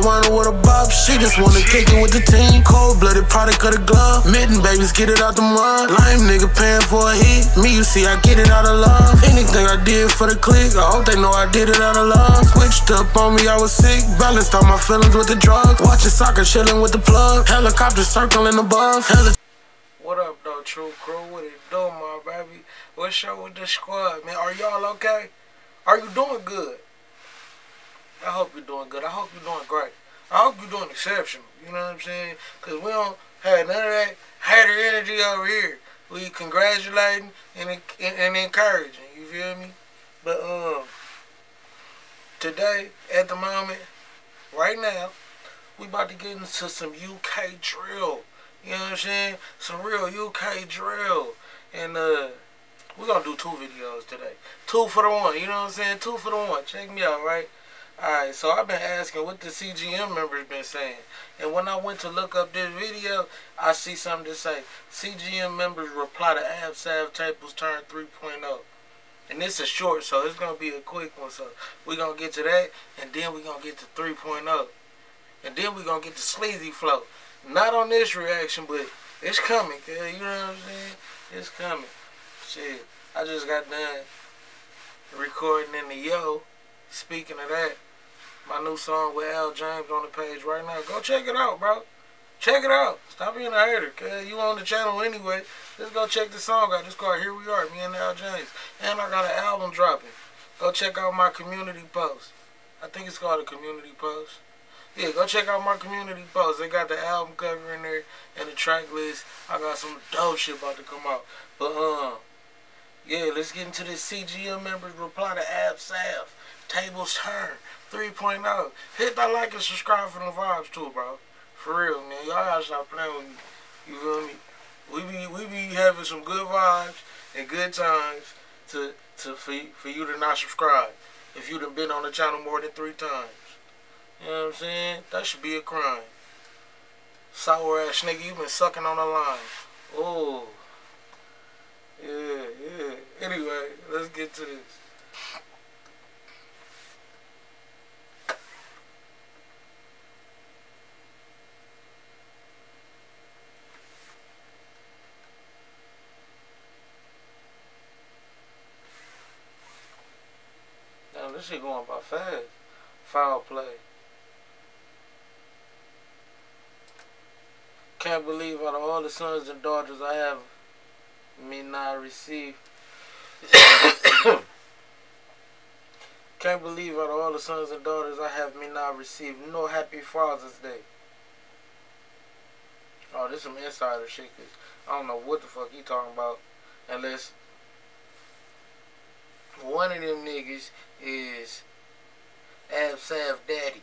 marijuana with a bob. She just wanna kick it with the team. Cold blooded product of the glove. Mitten babies get it out the mud. Lime nigga paying for a hit. Me, you see, I get it out of love. Anything I did for the click, I hope they know I did it out of love. Switched up on me, I was sick. Balanced all my feelings with the drugs. Watching soccer, chilling with the plug. Helicopter circling above. Heli what up, though, True Crew? What it do, my baby? What's up with the squad, man? Are y'all okay? Are you doing good? I hope you're doing good. I hope you're doing great. I hope you're doing exceptional. You know what I'm saying? Because we don't have none of that hater energy over here. We congratulating and, and, and encouraging. You feel me? But, um, today, at the moment, right now, we about to get into some UK drill. You know what I'm saying? Some real UK drill. And uh we're gonna do two videos today. Two for the one, you know what I'm saying? Two for the one. Check me out, right? Alright, so I've been asking what the CGM members been saying. And when I went to look up this video, I see something to say. CGM members reply to AbzSav Tables Turn 3.0. And this is short, so it's going to be a quick one. So we're going to get to that, and then we're going to get to 3.0. And then we're going to get to Sleazy Flow. Not on this reaction, but it's coming. You know what I'm saying? It's coming. Shit, I just got done recording in the Yo. Speaking of that, my new song with Al James on the page right now. Go check it out, bro. Check it out. Stop being a hater, cuz you on the channel anyway. Just go check the song out. It's called Here We Are, me and Al James. And I got an album dropping. Go check out my community post. I think it's called a community post. Yeah, go check out my community post. They got the album cover in there and the track list. I got some dope shit about to come out. But um, yeah, let's get into this CGM members reply to AbzSav. Tables turn 3.0. Hit that like and subscribe for the vibes too, bro. For real, man. Y'all gotta stop playing with me. You feel me? We be we be having some good vibes and good times to to for, for you to not subscribe. If you done been on the channel more than three times. You know what I'm saying? That should be a crime. Sour ass nigga, you been sucking on the line. Oh. Yeah, yeah. Anyway, let's get to this. Now this shit going by fast. Foul play. Can't believe out of all the sons and daughters I have me not receive. Can't believe out of all the sons and daughters I have me not receive no happy Father's Day. Oh, this some insider shit. Cause I don't know what the fuck he talking about. Unless one of them niggas is AbzSav Daddy.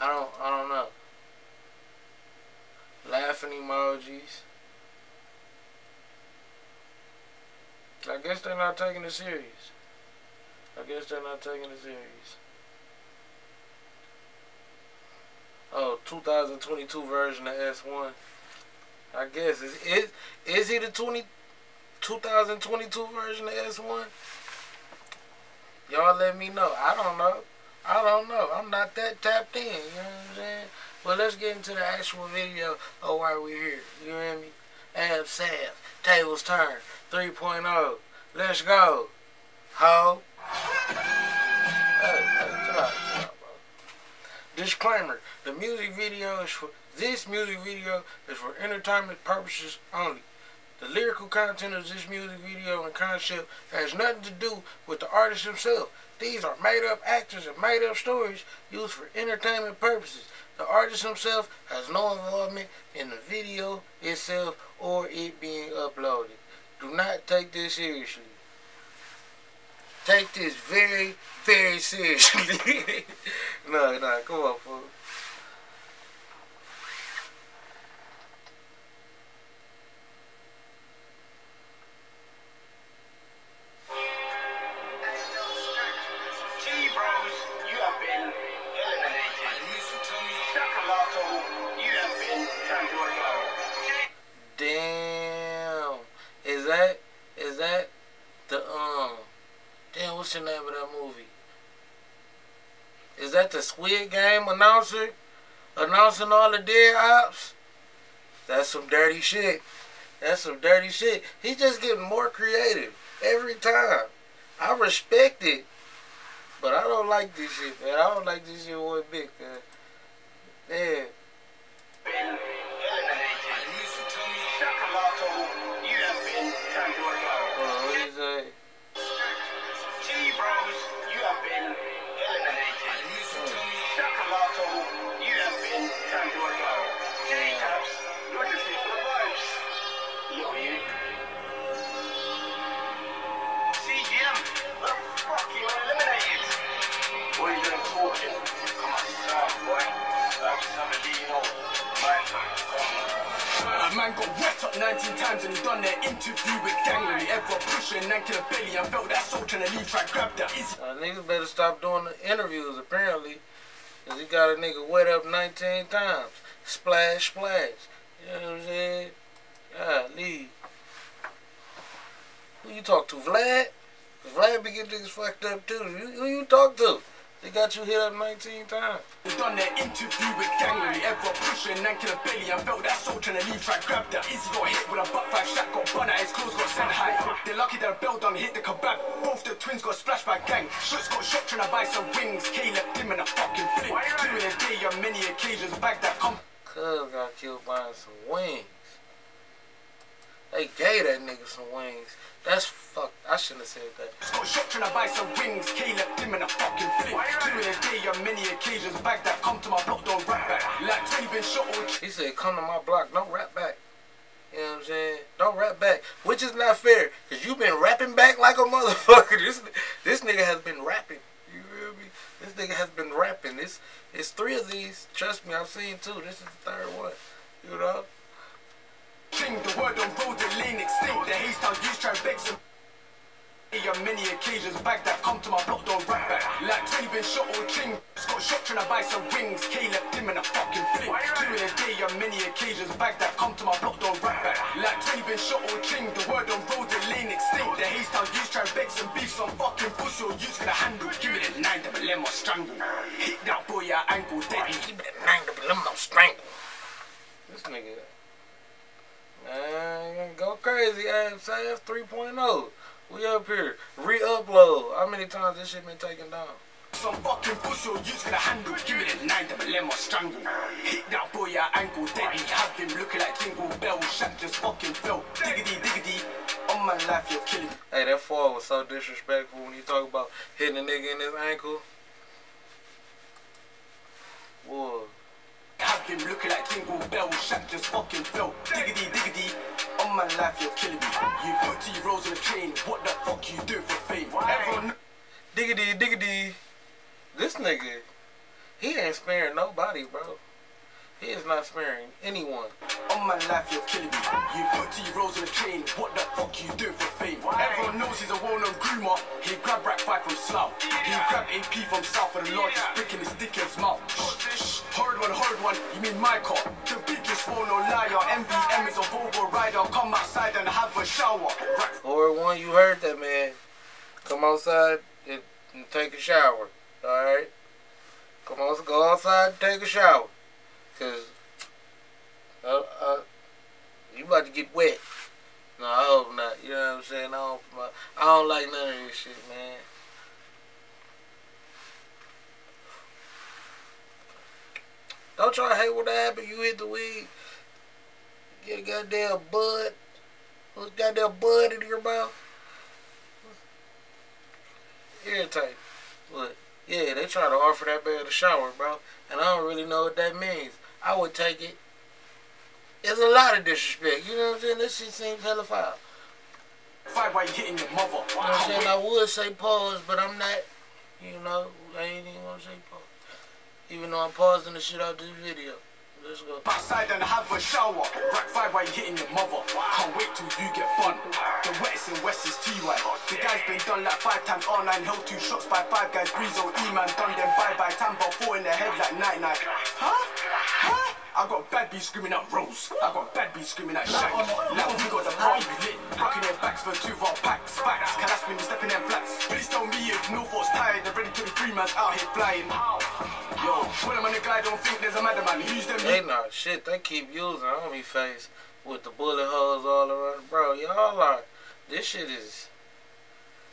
I don't I don't know. Laughing emojis. I guess they're not taking it serious. I guess they're not taking it serious. Oh, 2022 version of S1. I guess. Is, is, is he the 20, 2022 version of S1? Y'all let me know. I don't know. I don't know. I'm not that tapped in. You know what I'm saying? But let's get into the actual video of why we're here. You hear me? AbzSav, tables turn, 3.0. Let's go. Ho. Hey, hey. Disclaimer: The music video is for this music video is for entertainment purposes only. The lyrical content of this music video and concept has nothing to do with the artist himself. These are made up actors and made up stories used for entertainment purposes. The artist himself has no involvement in the video itself or it being uploaded. Do not take this seriously. Take this very, very seriously. no, no, come on, fool. Is that the um damn what's the name of that movie? Is that the Squid Game announcer announcing all the dead ops? That's some dirty shit. That's some dirty shit. He's just getting more creative every time. I respect it, but I don't like this shit, man. I don't like this shit one bit, man. Man. Man got wet up 19 times and done their interview with Gangly. Ever pushing and to the belly and felt that soul trying to leave, try grab that. Is Uh, niggas better stop doing the interviews, apparently. Because he got a nigga wet up 19 times. Splash, splash. You know what I'm saying? God, leave. Who you talk to, Vlad? Vlad be getting niggas fucked up too. Who you talk to? They got you hit up 19 times. done their interview with Gangly. Ever pushing and to the belly and felt that soul trying to leave, try grab that. Izzy got hit with a butt five shot, got bun at his clothes, got sent high. They're lucky that a bell done hit the kebab. Both the twins got splashed by gang. Shots got shot trying to buy some wings. Caleb him in a fucking flip. Two in a day on many occasions, bag that come. Cuz got killed by some wings. They gave that nigga some wings. That's fucked. I shouldn't have said that. Got shot trying to buy some wings. K left him in a fucking flip. Two in a day on many occasions. Bag that come to my block, don't rap back. Like 20 been shot or He said, come to my block, don't rap back. You know what I'm saying? Don't rap back. Which is not fair. Because you've been rapping back like a motherfucker. This this nigga has been rapping. You feel me? This nigga has been rapping. This it's three of these. Trust me, I've seen two. This is the third one. You know? King, the word on road, the lane extinct. The haste I'll use, try beg some. On many occasions, bag that come to my block, don't rap back. Like 20 been shot or ching. Got shot trying to buy some wings. K left him in a fucking flip. Two in a day on many occasions, bag that come to my block, don't rap back. Like 20 been shot or ching. The word on road, the lane extinct. The haste I'll use, try beg some beef. Some fucking pussy or use gonna handle. Give me the nine, double M or strangle. Hit that boy at ankle, deadly. Keep it at nine, but let me strangle. This nigga. Man, go crazy, Sams 3.0. We up here. Re-upload. How many times this shit been taken down? Some fucking pussy or use gonna handle. Give me the nine, double M or strangle. Hit that boy at ankle, deadly. Have him looking like Jingle Bell. Shaq just fucking fell. Diggity, diggity. On my life, you're killing. Hey, that fall was so disrespectful when you talk about hitting a nigga in his ankle. Whoa. Have him looking like Jingle Bell. Shaq just fucking fell. Diggity, diggity. On my life, you're killing me. You put T rolls on the chain. What the fuck you do for fame? Everyone Diggity, diggity. This nigga, he ain't sparing nobody, bro. He is not sparing anyone. On my life, you're killing me. You put T rolls on the chain. What the fuck you do for fame? Everyone knows he's a well-known groomer. He grabbed rack five from Slough. He grabbed AP from South for the largest brick in his dickhead's liar. Is a. Come outside and have a shower. Or one, you heard that man. Come outside and, and take a shower. Alright? Come on, go outside and take a shower. Cause uh, uh, you about to get wet. No, I hope not. You know what I'm saying? I don't, I don't like none of this shit, man. Don't try to hate what happened. You hit the weed. Get a goddamn bud. What's goddamn bud in your mouth? Irritating. Look, yeah, they try to offer that man a shower, bro. And I don't really know what that means. I would take it. It's a lot of disrespect. You know what I'm saying? This shit seems hella foul. while you hitting your mother. You know what I'm saying? I would say pause, but I'm not. You know, I ain't even gonna say pause. Even though I'm pausing the shit out this video. Let's go. Outside and have a shower. Rack five while you hitting your mother. Can't wait till you get bun. The wettest in West is TY. The guy's been done like five times. R9 held two shots by five guys. Breezo, E-man done them bye bye. Tambo four in the head like night night. Huh? Huh? Bad screaming out Rose. I got bad bees screaming out Shank. Now we got the party lit. Rocking their backs for two our packs. Facts. Can spin me stepping them flats? Please tell me being. No thoughts tired, they're ready to the free man's out here flying. Yo, when I'm on the guy, don't think there's a madman. Who's them? They not shit. They keep using homie face with the bullet holes all around. Bro, y'all are. This shit is.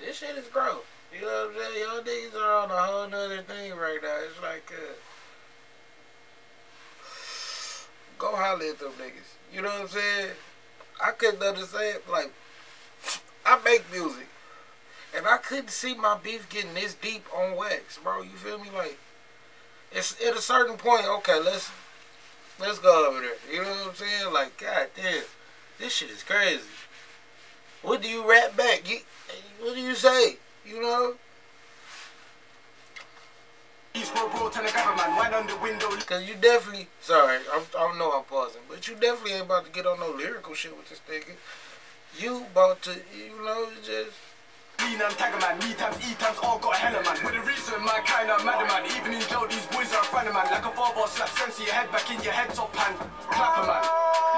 This shit is gross. You know what I'm saying? Y'all niggas are on a whole nother thing right now. It's like, uh. Go holler at them niggas. You know what I'm saying? I couldn't understand. Like, I make music. And I couldn't see my beef getting this deep on wax, bro. You feel me? Like, it's at a certain point, okay, let's let's go over there. You know what I'm saying? Like, god damn, this shit is crazy. What do you rap back? You, what do you say? You know? On the window. Cause you definitely, sorry, I'm, I know I'm pausing, but you definitely ain't about to get on no lyrical shit with this nigga. You about to, you know, just Lean and tagger man, me times, E times, all got hella man. With the reason, my kind of mad man. Even in jail, these boys are a of man. Like a father slap sense your head back in your head top pan. Clapper man.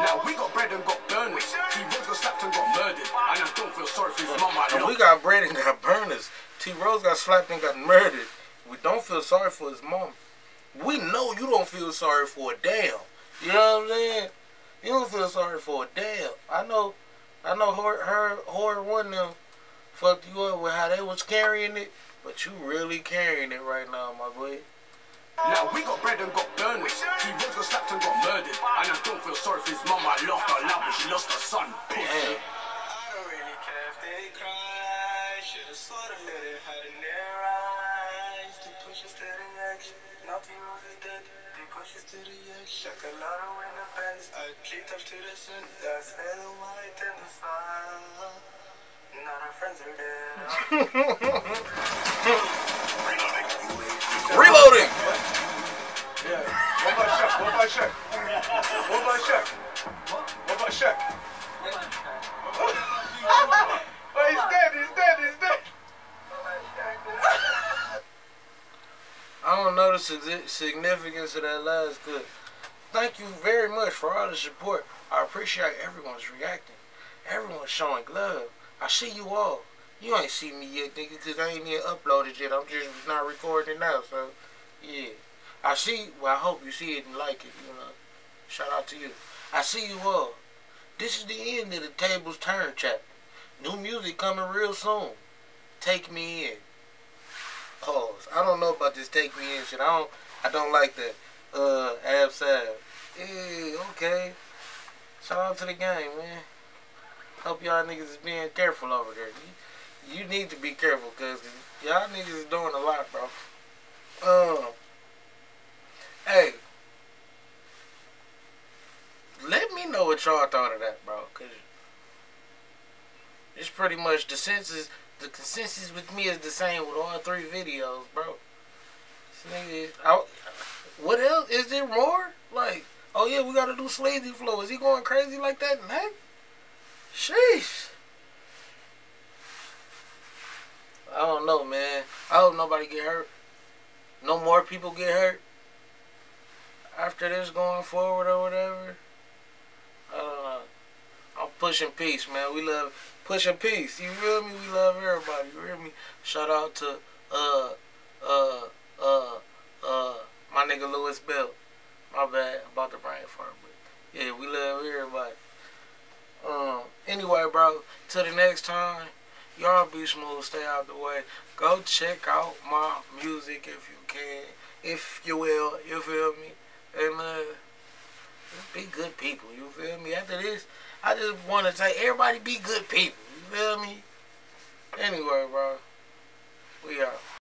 Now we got bread and got burners. T Rose got slapped and got murdered. And I don't feel sorry for his mama. We got bread and got burners. T Rose got slapped and got murdered. We don't feel sorry for his mom. We know you don't feel sorry for a damn. You know what I'm saying? You don't feel sorry for a damn. I know, I know her, her, her one of them fucked you up with how they was carrying it, but you really carrying it right now, my boy. Now we got bread and got burners. He Rose got slapped and got murdered. And I don't feel sorry for his mom. I lost her love, but she lost her son. Pussy. Damn. I don't really care if they cry. Should've sorta let it hide in edge. Nothing else is dead. They push us to the edge. In the bends. I treat up to the sun. That's how I identify. Not our friends are dead. Reloading. Yeah. What about Shaq? What about Shaq? Significance of that last clip. Thank you very much for all the support. I appreciate everyone's reacting. Everyone's showing love. I see you all. You ain't see me yet, nigga, because I ain't even uploaded yet. I'm just not recording now, so, yeah. I see, well, I hope you see it and like it, you know. Shout out to you. I see you all. This is the end of the Tables Turn chapter. New music coming real soon. Take me in. Pause. I don't know about this take me in shit. I don't I don't like that. Uh Ab okay. Shout out to the game, man. Hope y'all niggas is being careful over there. You, you need to be careful cause y'all niggas is doing a lot, bro. Um Hey. Let me know what y'all thought of that, bro, cause it's pretty much the consensus. The consensus with me is the same with all three videos, bro. This nigga, I, what else? Is there more? Like, oh yeah, we gotta do Slazy Flow. Is he going crazy like that? Heck, sheesh. I don't know, man. I hope nobody get hurt. No more people get hurt after this going forward or whatever. I don't know. I'm pushing peace, man. We love pushing peace. You feel me? We love everybody. You hear me? Shout out to uh uh uh uh my nigga Lewis Bell. My bad about the brain fart, but yeah, we love everybody. Um. Anyway, bro. Till the next time. Y'all be smooth. Stay out the way. Go check out my music if you can, if you will. You feel me? And uh, be good people. You feel me? After this. I just want to say, everybody be good people. You feel me? Anyway, bro, we out.